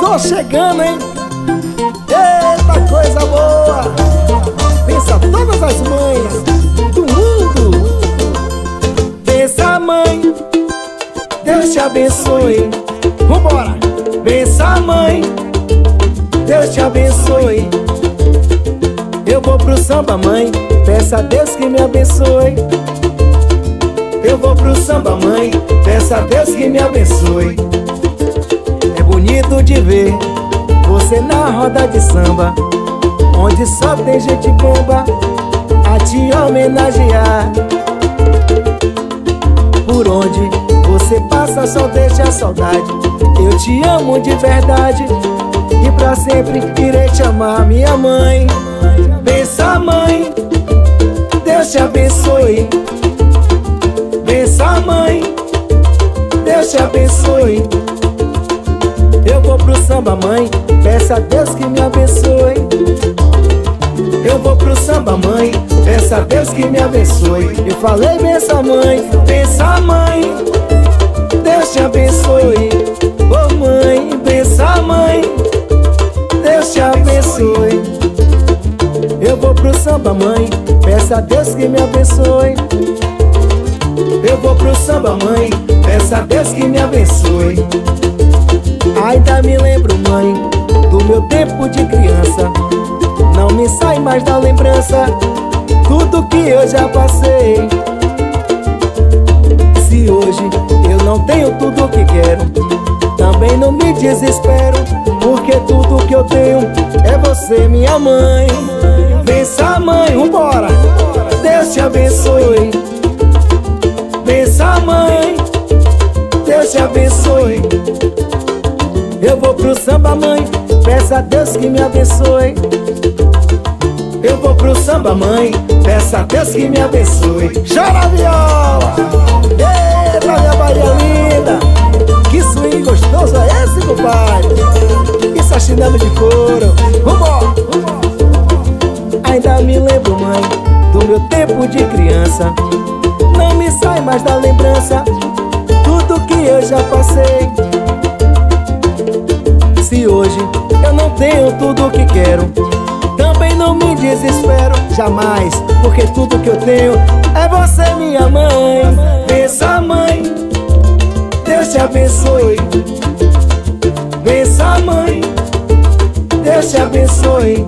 Tô chegando, hein? Eita coisa boa! Pensa todas as mães do mundo. Pensa, mãe, Deus te abençoe. Vambora! Pensa, mãe, Deus te abençoe. Eu vou pro samba, mãe, peça a Deus que me abençoe. Eu vou pro samba, mãe, peça a Deus que me abençoe. É bonito de ver você na roda de samba, onde só tem gente bomba a te homenagear. Por onde você passa só deixa saudade. Eu te amo de verdade e pra sempre irei te amar, minha mãe. Pensa, mãe, Deus te abençoe. Abençoe. Eu vou pro samba, mãe, peça a Deus que me abençoe. Eu vou pro samba, mãe, peça a Deus que me abençoe. Eu falei, pensa, mãe, pensa, mãe, Deus te abençoe. Ô oh, mãe, pensa, mãe, Deus te abençoe. Eu vou pro samba, mãe, peça a Deus que me abençoe. Eu vou pro samba, mãe, peça a Deus que me abençoe. Ainda me lembro, mãe, do meu tempo de criança. Não me sai mais da lembrança tudo que eu já passei. Se hoje eu não tenho tudo o que quero, também não me desespero, porque tudo que eu tenho é você, minha mãe. Pensa, mãe, vambora, Deus te abençoe. Abençoe. Eu vou pro samba, mãe, peça a Deus que me abençoe. Eu vou pro samba, mãe, peça a Deus que me abençoe. Chora viola! Eita, minha tenho tudo o que quero, também não me desespero jamais, porque tudo que eu tenho é você, minha mãe. Pensa, mãe, Deus te abençoe. Pensa, mãe, Deus te abençoe.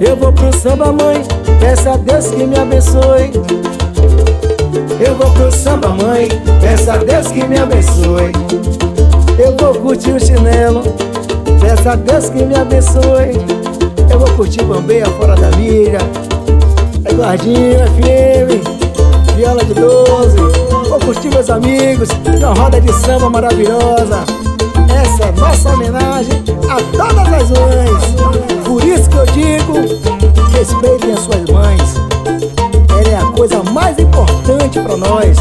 Eu vou pro samba, mãe, peça a Deus que me abençoe. Eu vou pro samba, mãe, peça a Deus que me abençoe. Eu vou curtir o chinelo, peça a Deus que me abençoe. Eu vou curtir bambeia fora da mídia, Eduardinho FM, viola de 12. Vou curtir meus amigos na roda de samba maravilhosa. Essa é nossa homenagem a todas as mães. Por isso que eu digo, respeitem as suas mães. Ela é a coisa mais importante para nós.